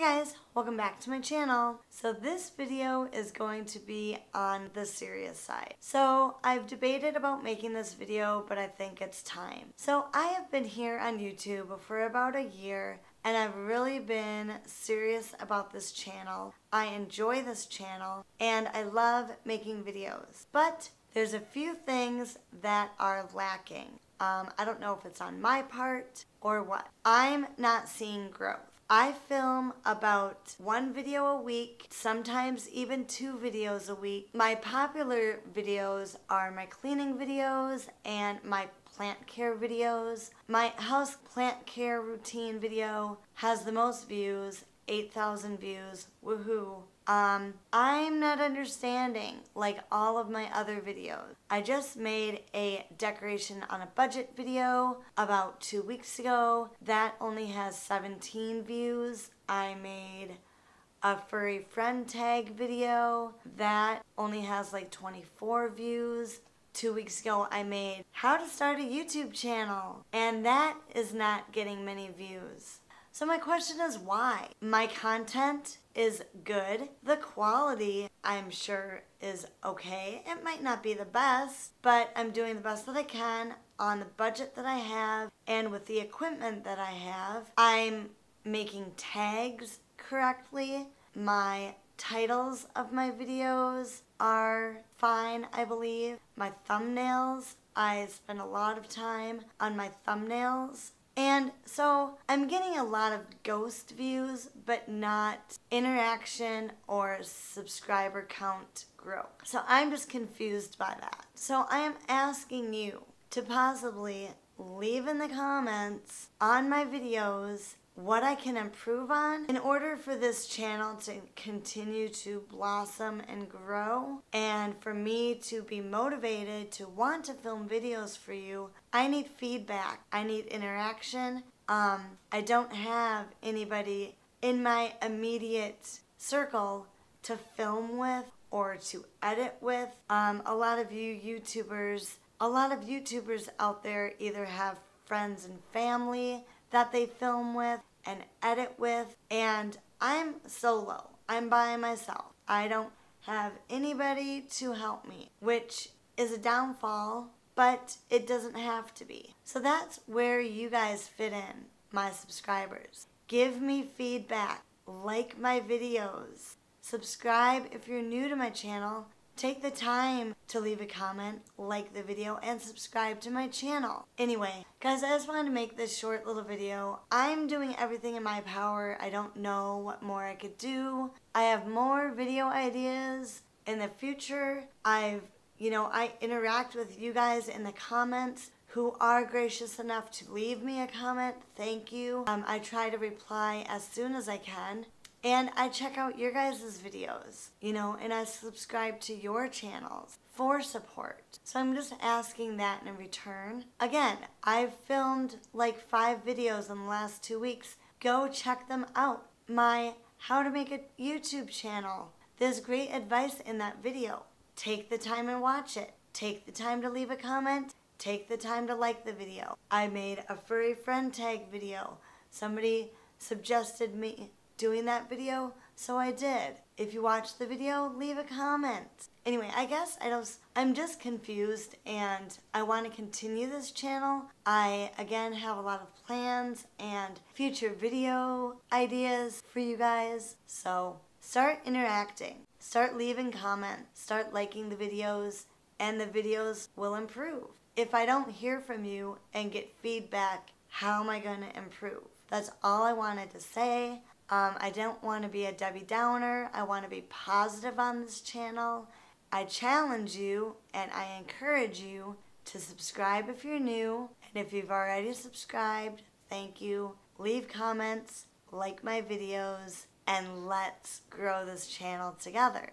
Guys, welcome back to my channel. So this video is going to be on the serious side. So I've debated about making this video, but I think it's time. So I have been here on YouTube for about a year and I've really been serious about this channel. I enjoy this channel and I love making videos. But there's a few things that are lacking. Um, I don't know if it's on my part or what. I'm not seeing growth. I film about one video a week, sometimes even two videos a week. My popular videos are my cleaning videos and my plant care videos. My house plant care routine video has the most views, 8,000 views, woohoo. Um, I'm not understanding like all of my other videos. I just made a decoration on a budget video about two weeks ago. That only has 17 views. I made a furry friend tag video that only has like 24 views. Two weeks ago, I made how to start a YouTube channel, and that is not getting many views. So my question is why? My content is good. The quality, I'm sure, is okay. It might not be the best, but I'm doing the best that I can on the budget that I have and with the equipment that I have. I'm making tags correctly. My titles of my videos are fine, I believe. My thumbnails, I spend a lot of time on my thumbnails and so I'm getting a lot of ghost views, but not interaction or subscriber count growth. So I'm just confused by that. So I am asking you to possibly leave in the comments on my videos what I can improve on in order for this channel to continue to blossom and grow and for me to be motivated to want to film videos for you I need feedback I need interaction um, I don't have anybody in my immediate circle to film with or to edit with um, a lot of you YouTubers a lot of YouTubers out there either have friends and family that they film with and edit with. And I'm solo. I'm by myself. I don't have anybody to help me, which is a downfall, but it doesn't have to be. So that's where you guys fit in, my subscribers. Give me feedback, like my videos, subscribe if you're new to my channel, Take the time to leave a comment, like the video, and subscribe to my channel. Anyway, guys, I just wanted to make this short little video. I'm doing everything in my power. I don't know what more I could do. I have more video ideas in the future. I've, you know, I interact with you guys in the comments who are gracious enough to leave me a comment. Thank you. Um, I try to reply as soon as I can. And I check out your guys' videos, you know, and I subscribe to your channels for support. So I'm just asking that in return. Again, I've filmed like five videos in the last two weeks. Go check them out. My how to make a YouTube channel. There's great advice in that video. Take the time and watch it. Take the time to leave a comment. Take the time to like the video. I made a furry friend tag video. Somebody suggested me doing that video, so I did. If you watched the video, leave a comment. Anyway, I guess I don't, I'm just confused and I want to continue this channel. I, again, have a lot of plans and future video ideas for you guys. So start interacting, start leaving comments, start liking the videos, and the videos will improve. If I don't hear from you and get feedback, how am I going to improve? That's all I wanted to say. Um, I don't want to be a Debbie Downer. I want to be positive on this channel. I challenge you and I encourage you to subscribe if you're new. And if you've already subscribed, thank you. Leave comments, like my videos, and let's grow this channel together.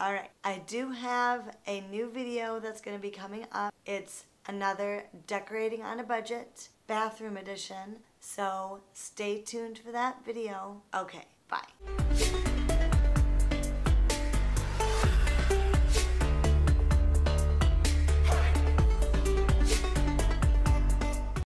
Alright, I do have a new video that's going to be coming up. It's another decorating on a budget bathroom edition. So stay tuned for that video. Okay, bye.